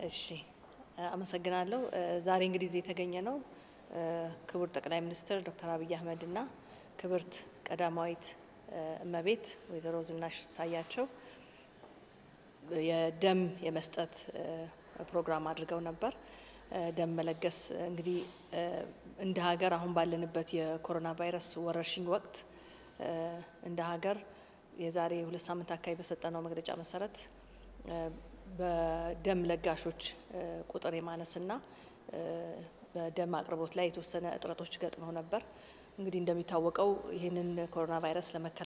እሺ አመሰግናለሁ። ዛሬ እንግዲህ እዚህ የተገኘ ነው ክቡር ጠቅላይ ሚኒስትር ዶክተር አብይ አህመድ እና ክብርት ቀዳማዊት እመቤት ወይዘሮ ዝናሽ ታያቸው የደም የመስጠት ፕሮግራም አድርገው ነበር። ደም መለገስ እንግዲህ እንደ ሀገር አሁን ባለንበት የኮሮና ቫይረስ ወረርሽኝ ወቅት እንደ ሀገር የዛሬ ሁለት ሳምንት አካባቢ በሰጠነው መግለጫ መሰረት በደም ለጋሾች ቁጥር የማነስና በደም አቅርቦት ላይ የተወሰነ እጥረቶች ገጥመው ነበር። እንግዲህ እንደሚታወቀው ይህንን ኮሮና ቫይረስ ለመከላከል